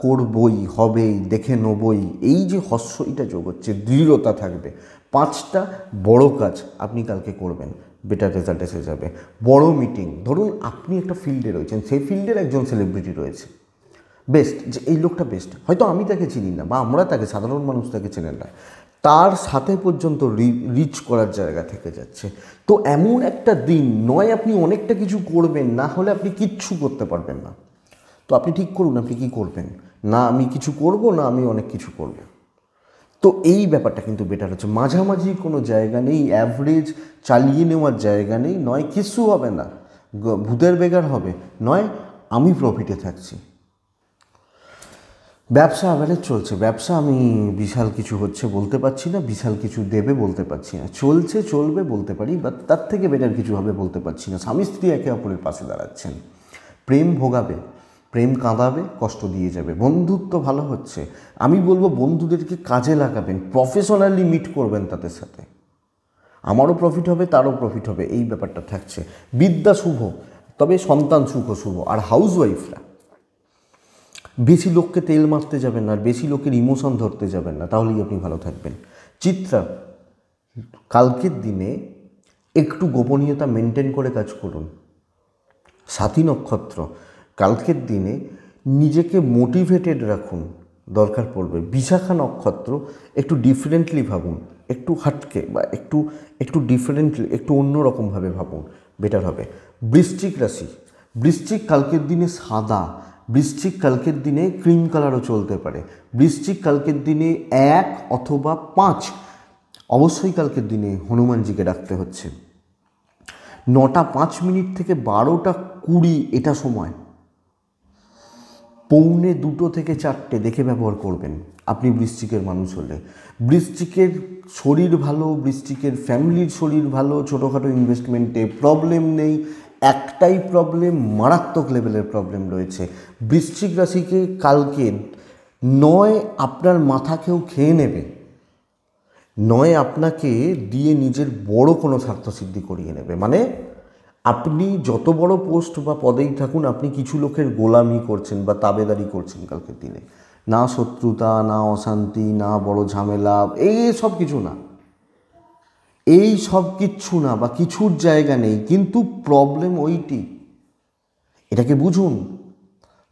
করবই, হবেই, দেখে নেবই, এই যে হস্যইটা যোগ হচ্ছে, দৃঢ়তা থাকবে। পাঁচটা বড় কাজ আপনি কালকে করবেন বেটার রেজাল্ট এসে যাবে। বড় মিটিং ধরুন আপনি একটা ফিল্ডে রয়েছেন, সেই ফিল্ডের একজন সেলিব্রিটি রয়েছে। বেস্ট যে এই লোকটা বেস্ট হয়তো আমি তাকে চিনি না বা আমরা তাকে, সাধারণ মানুষ তাকে চেনেন না। তার সাথে পর্যন্ত রিচ করার জায়গা থেকে যাচ্ছে। তো এমন একটা দিন, নয় আপনি অনেকটা কিছু করবেন, না হলে আপনি কিচ্ছু করতে পারবেন না। তো আপনি ঠিক করুন, আপনি কী করবেন? না আমি কিছু করব, না আমি অনেক কিছু করব। তো এই ব্যাপারটা কিন্তু বেটার হচ্ছে। মাঝামাঝি কোনো জায়গা নেই অ্যাভারেজ চালিয়ে নেওয়ার জায়গা নেই, নয় কিছু হবে না। ভূতের বেগার হবে, নয় আমি প্রফিটে থাকছি। ব্যবসা অ্যাভারেজ চলছে। ব্যবসা আমি বিশাল কিছু হচ্ছে বলতে পারছি না, বিশাল কিছু দেবে বলতে পারছি না। চলছে, চলবে বলতে পারি বা তার থেকে বেটার কিছু হবে বলতে পারছি না। স্বামী স্ত্রী একে অপরের পাশে দাঁড়াচ্ছেন। প্রেম ভোগাবে। প্রেম কাঁদাবে, কষ্ট দিয়ে যাবে। বন্ধুত্ব ভালো হচ্ছে। আমি বলব বন্ধুদেরকে কাজে লাগাবেন প্রফেশনালি মিট করবেন তাদের সাথে। আমারও প্রফিট হবে, তারও প্রফিট হবে, এই ব্যাপারটা থাকছে। বিদ্যা শুভ, তবে সন্তান সুখ শুভ, আর হাউস ওয়াইফরা বেশি লোককে তেল মারতে যাবেন না, আর বেশি লোকের ইমোশন ধরতে যাবেন না, তাহলেই আপনি ভালো থাকবেন। চিত্রা, কালকের দিনে একটু গোপনীয়তা মেনটেন করে কাজ করুন। সাথী নক্ষত্র কালকের দিনে নিজেকে মোটিভেটেড রাখুন, দরকার পড়বে। বিশাখা নক্ষত্র একটু ডিফারেন্টলি ভাবুন, একটু হাটকে বা একটু একটু ডিফারেন্টলি একটু অন্যরকমভাবে ভাবুন বেটার হবে। বৃশ্চিক রাশি, বৃশ্চিক কালকের দিনে সাদা, বৃশ্চিক কালকের দিনে ক্রিম কালারও চলতে পারে। বৃশ্চিক কালকের দিনে এক অথবা পাঁচ, অবশ্যই কালকের দিনে হনুমানজিকে ডাকতে হচ্ছে। নটা পাঁচ মিনিট থেকে বারোটা কুড়ি এটা সময় পৌনে দুটো থেকে চারটে দেখে ব্যবহার করবেন। আপনি বৃশ্চিকের মানুষ হলে। বৃশ্চিকের শরীর ভালো, বৃশ্চিকের ফ্যামিলির শরীর ভালো, ছোটোখাটো ইনভেস্টমেন্টে প্রবলেম নেই। একটাই প্রবলেম মারাত্মক লেভেলের প্রবলেম রয়েছে। বৃশ্চিক রাশিকে কালকে নয় আপনার মাথাকেও খেয়ে নেবে। নয় আপনাকে দিয়ে নিজের বড় কোনো স্বার্থসিদ্ধি করিয়ে নেবে। মানে আপনি যত বড় পোস্ট বা পদেই থাকুন, আপনি কিছু লোকের গোলামি করছেন বা তাবেদারি করছেন কালকের দিনে। না শত্রুতা, না অশান্তি, না বড় ঝামেলা এই সব কিছু না। এই সব কিচ্ছু না বা কিছুর জায়গা নেই, কিন্তু প্রবলেম ওইটি। এটাকে বুঝুন।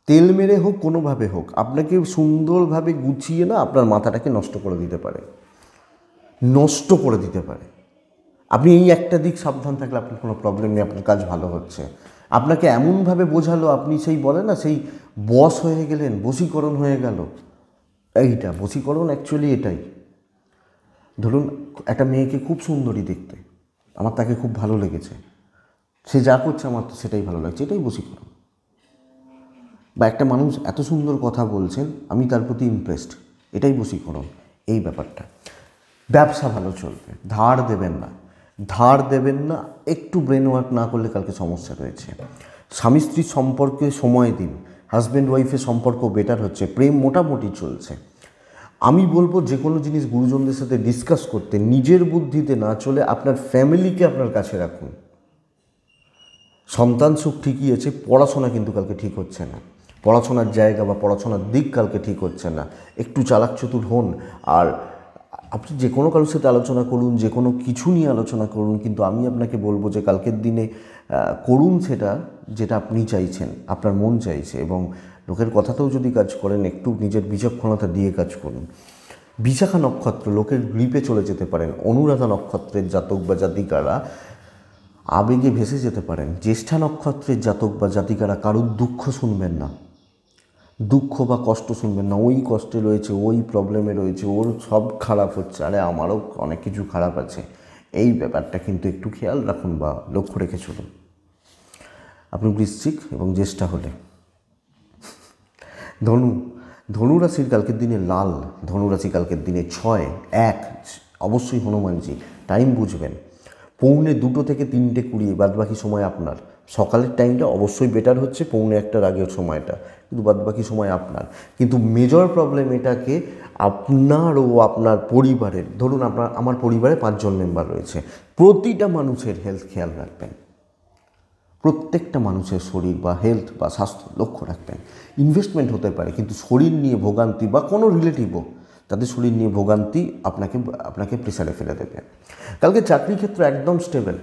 তেল মেরে হোক, কোনোভাবে হোক, আপনাকে সুন্দরভাবে গুছিয়ে না আপনার মাথাটাকে নষ্ট করে দিতে পারে। নষ্ট করে দিতে পারে। আপনি এই একটা দিক সাবধান থাকলে আপনার কোনো প্রবলেম নেই, আপনার কাজ ভালো হচ্ছে। আপনাকে এমনভাবে বোঝালো, আপনি সেই বলে না, সেই বস হয়ে গেলেন, বশীকরণ হয়ে গেল। এইটা, বশীকরণ অ্যাকচুয়ালি এটাই। ধরুন, একটা মেয়েকে খুব সুন্দরী দেখতে, আমার তাকে খুব ভালো লেগেছে। সে যা করছে আমার তো সেটাই ভালো লাগছে, এটাই বশীকরণ। বা একটা মানুষ এত সুন্দর কথা বলছেন, আমি তার প্রতি ইমপ্রেসড এটাই বশীকরণ, এই ব্যাপারটা। ব্যবসা ভালো চলবে, ধার দেবেন না। ধার দেবেন না, একটু ব্রেন ওয়ার্ক না করলে কালকে সমস্যা রয়েছে। স্বামী স্ত্রীর সম্পর্কে সময় দিন হাজব্যান্ড ওয়াইফের সম্পর্ক বেটার হচ্ছে, প্রেম মোটামুটি চলছে। আমি বলব যে কোনো জিনিস গুরুজনদের সাথে ডিসকাস করতে, নিজের বুদ্ধিতে না চলে আপনার ফ্যামিলিকে আপনার কাছে রাখুন। সন্তান সুখ ঠিকই আছে, পড়াশোনা কিন্তু কালকে ঠিক হচ্ছে না। পড়াশোনার জায়গা বা পড়াশোনার দিক কালকে ঠিক হচ্ছে না। একটু চালাক চতুর হন আর আপনি যে কোনো কারোর সাথে আলোচনা করুন, যে কোনো কিছু নিয়ে আলোচনা করুন, কিন্তু আমি আপনাকে বলব যে কালকের দিনে করুন সেটা যেটা আপনি চাইছেন, আপনার মন চাইছে এবং লোকের কথাতেও যদি কাজ করেন, একটু নিজের বিচক্ষণতা দিয়ে কাজ করুন। বিশাখা নক্ষত্র লোকের গ্রিপে চলে যেতে পারেন, অনুরাধা নক্ষত্রের জাতক বা জাতিকারা আবেগে ভেসে যেতে পারেন। জ্যেষ্ঠা নক্ষত্রের জাতক বা জাতিকারা কারোর দুঃখ শুনবেন না। দুঃখ বা কষ্ট শুনবেন না। ওই কষ্টে রয়েছে, ওই প্রবলেমে রয়েছে, ওর সব খারাপ হচ্ছে। আরে, আমারও অনেক কিছু খারাপ আছে। এই ব্যাপারটা কিন্তু একটু খেয়াল রাখুন বা লক্ষ্য রেখে চলুন। আপনি বৃশ্চিক এবং জ্যেষ্ঠা হলে। ধনু ধনুরাশির কালকের দিনে লাল ধনুরাশি কালকের দিনে ছয়, এক, অবশ্যই হনুমানজি টাইম বুঝবেন। পৌনে দুটো থেকে তিনটে কুড়ি বাদ বাকি সময় আপনার। সকালের টাইমটা অবশ্যই বেটার হচ্ছে, পৌনে একটার আগের সময়টা। কিন্তু বাদ বাকি সময় আপনার। কিন্তু মেজর প্রবলেম এটাকে আপনার ও আপনার পরিবারের, ধরুন আপনার, আমার পরিবারে পাঁচজন মেম্বার রয়েছে। প্রতিটা মানুষের হেলথ খেয়াল রাখবেন। প্রত্যেকটা মানুষের শরীর বা হেলথ বা স্বাস্থ্য লক্ষ্য রাখবেন। ইনভেস্টমেন্ট হতে পারে, কিন্তু শরীর নিয়ে ভোগান্তি বা কোনো রিলেটিভও তাদের শরীর নিয়ে ভোগান্তি আপনাকে আপনাকে প্রেশারে ফেলে দেবে। কালকে চাকরি ক্ষেত্র একদম স্টেবল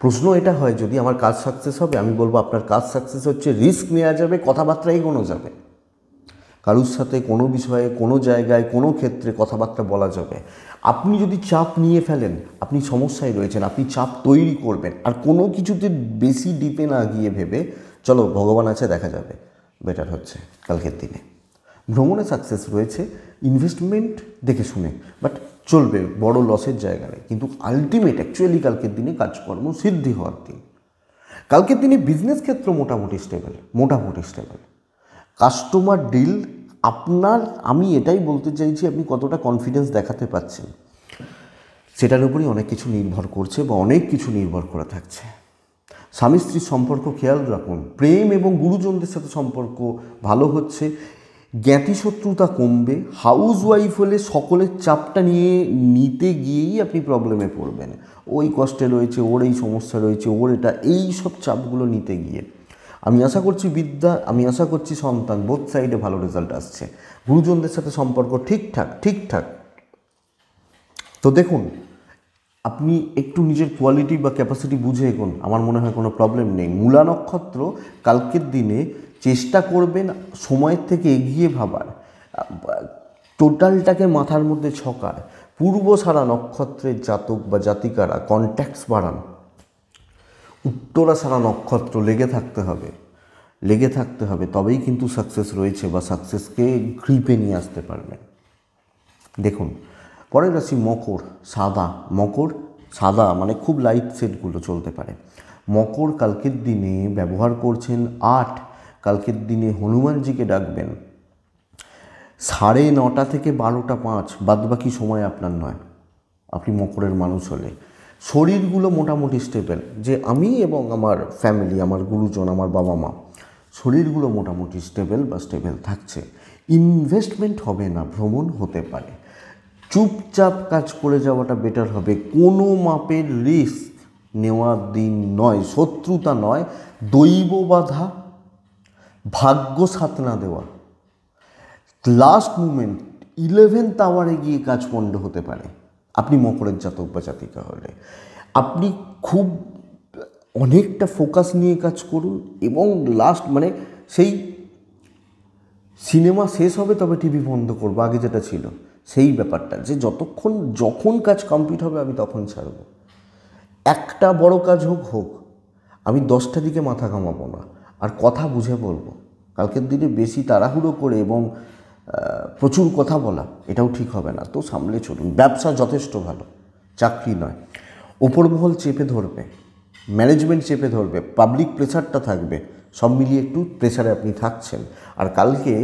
প্রশ্ন এটা হয়, যদি আমার কাজ সাকসেস হবে, আমি বলব আপনার কাজ সাকসেস হচ্ছে রিস্ক নেওয়া যাবে, কথাবার্তা এগোনো যাবে। কারুর সাথে কোনো বিষয়ে, কোনো জায়গায়, কোনো ক্ষেত্রে কথাবার্তা বলা যাবে। আপনি যদি চাপ নিয়ে ফেলেন, আপনি সমস্যায় রয়েছেন, আপনি চাপ তৈরি করবেন, আর কোনো কিছুতে বেশি ডিপে না গিয়ে ভেবে, চলো ভগবান আছে, দেখা যাবে। বেটার হচ্ছে কালকের দিনে। ভ্রমণে সাকসেস রয়েছে ইনভেস্টমেন্ট দেখে শুনে বাট চলবে, বড় লসের জায়গা নেই। কিন্তু আলটিমেট অ্যাকচুয়ালি কালকের দিনে কাজকর্ম সিদ্ধি হওয়ার দিন। কালকের দিনে বিজনেস ক্ষেত্র মোটামুটি স্টেবল মোটামুটি স্টেবল কাস্টমার ডিল আপনার, আমি এটাই বলতে চাইছি, আপনি কতটা কনফিডেন্স দেখাতে পাচ্ছেন। সেটার উপরই অনেক কিছু নির্ভর করছে বা অনেক কিছু নির্ভর করে থাকছে। স্বামী স্ত্রীর সম্পর্ক খেয়াল রাখুন। প্রেম এবং গুরুজনদের সাথে সম্পর্ক ভালো হচ্ছে। জ্ঞাতি শত্রুতা কমবে হাউস ওয়াইফ হলে সকলের চাপটা নিয়ে নিতে গিয়েই আপনি প্রবলেমে পড়বেন। ওই কষ্টে রয়েছে, ওর এই সমস্যা রয়েছে, ওর এটা, এই সব চাপগুলো নিতে গিয়ে। আমি আশা করছি বিদ্যা, আমি আশা করছি সন্তান বোধ সাইডে ভালো রেজাল্ট আসছে। গুরুজনদের সাথে সম্পর্ক ঠিকঠাক ঠিকঠাক। তো দেখুন, আপনি একটু নিজের কোয়ালিটি বা ক্যাপাসিটি বুঝে এগোন। আমার মনে হয় কোনো প্রবলেম নেই। মূলা নক্ষত্র কালকের দিনে চেষ্টা করবেন সময়ের থেকে এগিয়ে ভাবার। টোটালটাকে মাথার মধ্যে ছকার। পূর্ব সারা নক্ষত্রের জাতক বা জাতিকারা কন্ট্যাক্টস বাড়ান। উত্তরা সারা নক্ষত্র লেগে থাকতে হবে। লেগে থাকতে হবে, তবেই কিন্তু সাকসেস রয়েছে বা সাকসেসকে গ্রিপে নিয়ে আসতে পারবেন। দেখুন, পরের রাশি মকর, সাদা। মকর, সাদা মানে খুব লাইট সেটগুলো চলতে পারে। মকর কালকের দিনে ব্যবহার করছেন আট কালকের দিনে হনুমানজিকে ডাকবেন। সাড়ে নটা থেকে বারোটা পাঁচ, বাদবাকি সময় আপনার নয়। আপনি মকরের মানুষ হলে। শরীরগুলো মোটামুটি স্টেবল যে আমি এবং আমার ফ্যামিলি আমার গুরুজন, আমার বাবা মা শরীরগুলো মোটামুটি স্টেবল বা স্টেবল থাকছে। ইনভেস্টমেন্ট হবে না, ভ্রমণ হতে পারে। চুপচাপ কাজ করে যাওয়াটা বেটার হবে। কোনো মাপের রিস্ক নেওয়ার দিন নয়, শত্রুতা নয় দৈব বাধা ভাগ্য সাথ না দেওয়া লাস্ট মুমেন্ট ইলেভেন্থ আওয়ারে গিয়ে কাজ পণ্ড হতে পারে। আপনি মকরের জাতক বা জাতিকা হলে। আপনি খুব অনেকটা ফোকাস নিয়ে কাজ করুন এবং লাস্ট মানে সেই সিনেমা শেষ হবে তবে টিভি বন্ধ করব, আগে যেটা ছিল। সেই ব্যাপারটা যে যতক্ষণ, যখন কাজ কমপ্লিট হবে আমি তখন ছাড়ব। একটা বড় কাজ হোক হোক। আমি দশটা দিকে মাথা ঘামাবো না। আর কথা বুঝে বলব। কালকের দিনে বেশি তাড়াহুড়ো করে এবং প্রচুর কথা বলা, এটাও ঠিক হবে না। তো সামলে চলুন, ব্যবসা যথেষ্ট ভালো, চাকরি নয়। ওপরমহল চেপে ধরবে, ম্যানেজমেন্ট চেপে ধরবে, পাবলিক প্রেশারটা থাকবে, সব মিলিয়ে একটু প্রেশারে আপনি থাকছেন। আর কালকে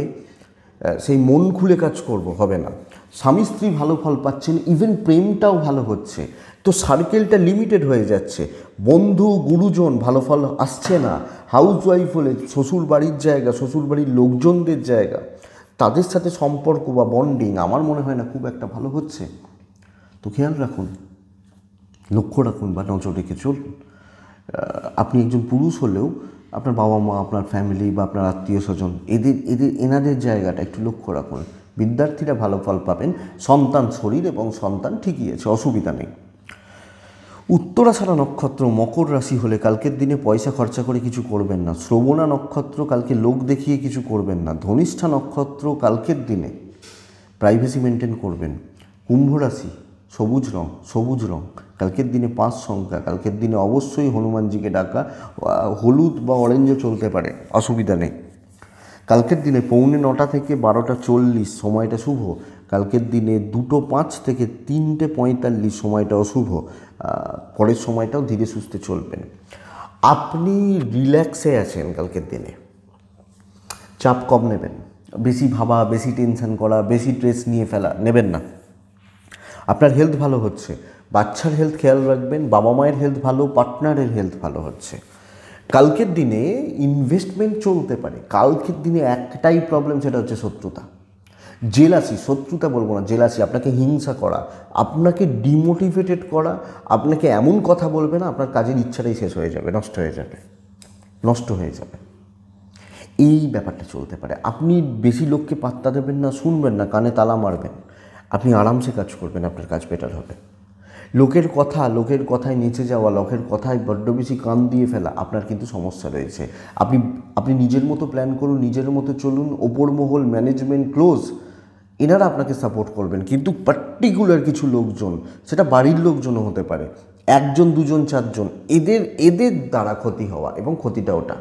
সেই মন খুলে কাজ করব, হবে না। স্বামী স্ত্রী ভালো ফল পাচ্ছেন ইভেন প্রেমটাও ভালো হচ্ছে। তো সার্কেলটা লিমিটেড হয়ে যাচ্ছে। বন্ধু, গুরুজন ভালো ফল আসছে না। হাউস ওয়াইফ হলে শ্বশুর বাড়ির জায়গা শ্বশুর বাড়ির লোকজনদের জায়গা। তাদের সাথে সম্পর্ক বা বন্ডিং আমার মনে হয় না খুব একটা ভালো হচ্ছে। তো খেয়াল রাখুন, লক্ষ্য রাখুন বা নজর রেখে চলুন। আপনি একজন পুরুষ হলেও আপনার বাবা মা আপনার ফ্যামিলি বা আপনার আত্মীয় স্বজন এদের এদের, এনাদের জায়গাটা একটু লক্ষ্য রাখুন। বিদ্যার্থীরা ভালো ফল পাবেন। সন্তান শরীর এবং সন্তান ঠিকই আছে, অসুবিধা নেই। উত্তরাষাঢ়া নক্ষত্র মকর রাশি হলে কালকের দিনে পয়সা খরচা করে কিছু করবেন না। শ্রবণা নক্ষত্র কালকে লোক দেখিয়ে কিছু করবেন না। ধনিষ্ঠা নক্ষত্র কালকের দিনে প্রাইভেসি মেনটেন করবেন। কুম্ভ রাশি, সবুজ রং সবুজ রং। কালকের দিনে পাঁচ সংখ্যা, কালকের দিনে অবশ্যই হনুমানজিকে ডাকা হলুদ বা অরেঞ্জও চলতে পারে, অসুবিধা নেই। কালকের দিনে পৌনে নটা থেকে বারোটা চল্লিশ সময়টা শুভ। কালকের দিনে দুটো পাঁচ থেকে তিনটে পঁয়তাল্লিশ সময়টা অশুভ পরের সময়টাও ধীরে সুস্থে চলবেন আপনি রিল্যাক্সে আছেন কালকের দিনে। চাপ কম নেবেন। বেশি ভাবা, বেশি টেনশন করা, বেশি স্ট্রেস নিয়ে ফেলা নেবেন না। আপনার হেলথ ভালো হচ্ছে। বাচ্চার হেলথ খেয়াল রাখবেন বাবা মায়ের হেলথ ভালো পার্টনারের হেলথ ভালো হচ্ছে। কালকের দিনে ইনভেস্টমেন্ট চলতে পারে। কালকের দিনে একটাই প্রবলেম সেটা হচ্ছে শত্রুতা। জেলাসি শত্রুতা বলব না জেলাসি আপনাকে হিংসা করা, আপনাকে ডিমোটিভেটেড করা, আপনাকে এমন কথা বলবে না, আপনার কাজের ইচ্ছাটাই শেষ হয়ে যাবে, নষ্ট হয়ে যাবে, নষ্ট হয়ে যাবে। এই ব্যাপারটা চলতে পারে। আপনি বেশি লোককে পাত্তা দেবেন না, শুনবেন না, কানে তালা মারবেন। আপনি আরামসে কাজ করবেন, আপনার কাজ বেটার হবে। লোকের কথা, লোকের কথায় নিচে যাওয়া, লোকের কথায় বড্ড বেশি কান দিয়ে ফেলা, আপনার কিন্তু সমস্যা রয়েছে। আপনি আপনি নিজের মতো প্ল্যান করুন, নিজের মতো চলুন, ওপর মহল ম্যানেজমেন্ট ক্লোজ এনারা আপনাকে সাপোর্ট করবেন। কিন্তু পার্টিকুলার কিছু লোকজন, সেটা বাড়ির লোকজনও হতে পারে, একজন, দুজন, চারজন, এদের এদের দ্বারা ক্ষতি হওয়া এবং ক্ষতিটা ওটা।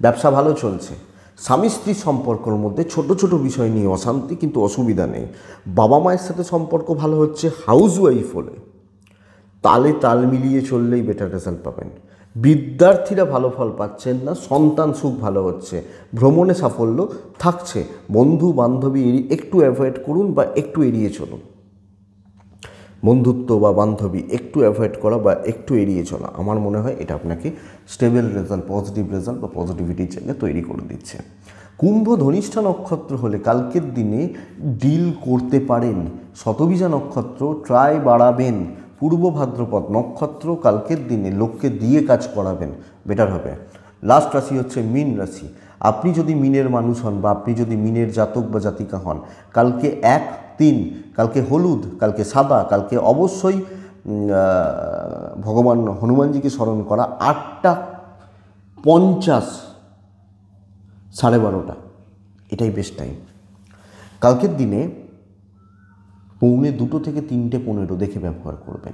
ব্যবসা ভালো চলছে। স্বামী স্ত্রীর সম্পর্কর মধ্যে ছোট ছোট বিষয় নিয়ে অশান্তি, কিন্তু অসুবিধা নেই। বাবা মায়ের সাথে সম্পর্ক ভালো হচ্ছে হাউস ওয়াইফ হলে। তালে তাল মিলিয়ে চললেই বেটার রেজাল্ট পাবেন। বিদ্যার্থীরা ভালো ফল পাচ্ছেন না, সন্তান সুখ ভালো হচ্ছে। ভ্রমণে সাফল্য থাকছে। বন্ধু বান্ধবী এড়িয়ে একটু অ্যাভয়েড করুন বা একটু এড়িয়ে চলুন। বন্ধুত্ব বা বান্ধবী একটু অ্যাভয়েড করা বা একটু এড়িয়ে চলা, আমার মনে হয় এটা আপনাকে স্টেবল রেজাল্ট পজিটিভ রেজাল্ট বা পজিটিভিটির জায়গা তৈরি করে দিচ্ছে। কুম্ভ ধনিষ্ঠা নক্ষত্র হলে কালকের দিনে ডিল করতে পারেন। শতবীজা নক্ষত্র ট্রাই বাড়াবেন। পূর্ব ভাদ্রপদ নক্ষত্র কালকের দিনে লোককে দিয়ে কাজ করাবেন বেটার হবে। লাস্ট রাশি হচ্ছে মিন রাশি। আপনি যদি মিনের মানুষ হন বা আপনি যদি মিনের জাতক বা জাতিকা হন, কালকে এক, তিন, কালকে হলুদ, কালকে সাদা, কালকে অবশ্যই ভগবান হনুমানজিকে স্মরণ করা আটটা পঞ্চাশ সাড়ে বারোটা। এটাই বেস্ট টাইম কালকের দিনে পৌনে দুটো থেকে তিনটে পনেরো দেখে ব্যবহার করবেন।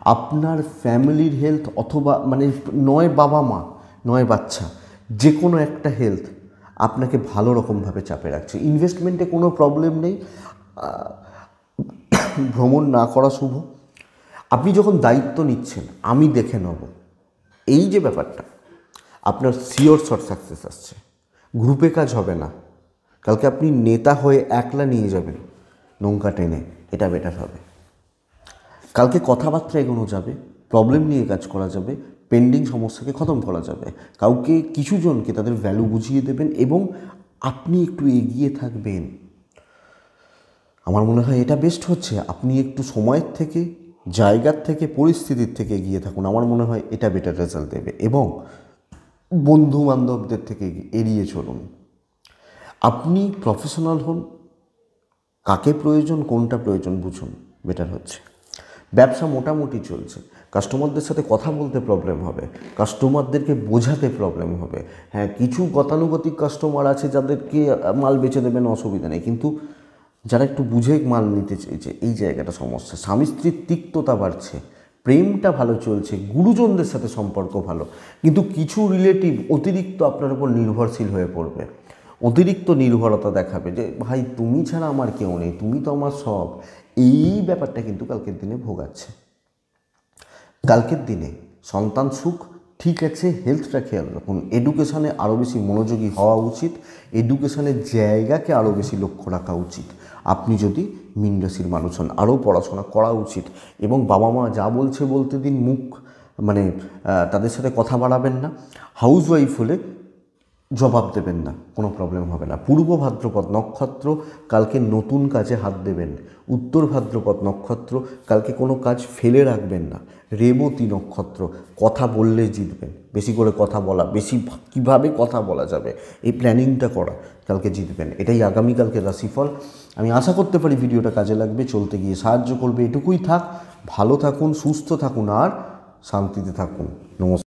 আপনার ফ্যামিলির হেলথ অথবা মানে নয় বাবা মা, নয় বাচ্চা যে কোনো একটা হেলথ আপনাকে ভালো রকমভাবে চাপে রাখছে। ইনভেস্টমেন্টে কোনো প্রবলেম নেই। ভ্রমণ না করা শুভ। আপনি যখন দায়িত্ব নিচ্ছেন, আমি দেখে নেব। এই যে ব্যাপারটা, আপনার সিওর শর্ট সাকসেস আসছে। গ্রুপে কাজ হবে না। কালকে আপনি নেতা হয়ে একলা নিয়ে যাবেন। নৌকা টেনে, এটা বেটার হবে। কালকে কথাবার্তা এগোনো যাবে প্রবলেম নিয়ে কাজ করা যাবে পেন্ডিং সমস্যাকে খতম করা যাবে। কাউকে কিছু জনকে তাদের ভ্যালু বুঝিয়ে দেবেন এবং আপনি একটু এগিয়ে থাকবেন। আমার মনে হয় এটা বেস্ট হচ্ছে। আপনি একটু সময়ের থেকে, জায়গার থেকে, পরিস্থিতির থেকে এগিয়ে থাকুন। আমার মনে হয় এটা বেটার রেজাল্ট দেবে এবং বন্ধু বান্ধবদের থেকে এড়িয়ে চলুন। আপনি প্রফেশনাল হন কাকে প্রয়োজন, কোনটা প্রয়োজন বুঝুন বেটার হচ্ছে। ব্যবসা মোটামুটি চলছে। কাস্টমারদের সাথে কথা বলতে প্রবলেম হবে। কাস্টমারদেরকে বোঝাতে প্রবলেম হবে। হ্যাঁ কিছু গতানুগতিক কাস্টমার আছে যাদেরকে মাল বেচে দেবেন, অসুবিধা নেই। কিন্তু যারা একটু বুঝে মাল নিতে চেয়েছে এই জায়গাটা সমস্যা। স্বামী স্ত্রীর তিক্ততা বাড়ছে, প্রেমটা ভালো চলছে, গুরুজনদের সাথে সম্পর্ক ভালো। কিন্তু কিছু রিলেটিভ অতিরিক্ত আপনার উপর নির্ভরশীল হয়ে পড়বে। অতিরিক্ত নির্ভরতা দেখাবে যে, ভাই, তুমি ছাড়া আমার কেউ নেই, তুমি তো আমার সব। এই ব্যাপারটা কিন্তু কালকের দিনে ভোগাচ্ছে। কালকের দিনে সন্তান সুখ, ঠিক আছে হেলথটা খেয়াল রাখুন। এডুকেশানে আরও বেশি মনোযোগী হওয়া উচিত। এডুকেশানের জায়গাকে আরও বেশি লক্ষ্য রাখা উচিত। আপনি যদি মিন রাশির মানুষ হন আরও পড়াশোনা করা উচিত এবং বাবা মা যা বলছে বলতে দিন মুখ মানে তাদের সাথে কথা বাড়াবেন না। হাউস ওয়াইফ হলে জবাব দেবেন না, কোনো প্রবলেম হবে না। পূর্ব ভাদ্রপদ নক্ষত্র কালকে নতুন কাজে হাত দেবেন। উত্তর ভাদ্রপদ নক্ষত্র কালকে কোনো কাজ ফেলে রাখবেন না। রেবতী নক্ষত্র, কথা বললে জিতবেন। বেশি করে কথা বলা, বেশি কীভাবে কথা বলা যাবে, এই প্ল্যানিংটা করা কালকে জিতবেন। এটাই আগামীকালকে রাশিফল। আমি আশা করতে পারি ভিডিওটা কাজে লাগবে, চলতে গিয়ে সাহায্য করবে। এটুকুই থাক, ভালো থাকুন, সুস্থ থাকুন আর শান্তিতে থাকুন। নমস্কার।